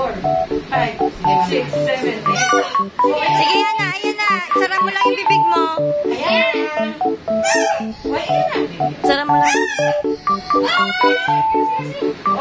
four, five, six, seven, eight. Sige, yan na, ayan na. Sara mo lang yung bibig mo. Ayan. Wait, ayan na. Sara mo lang. Ah!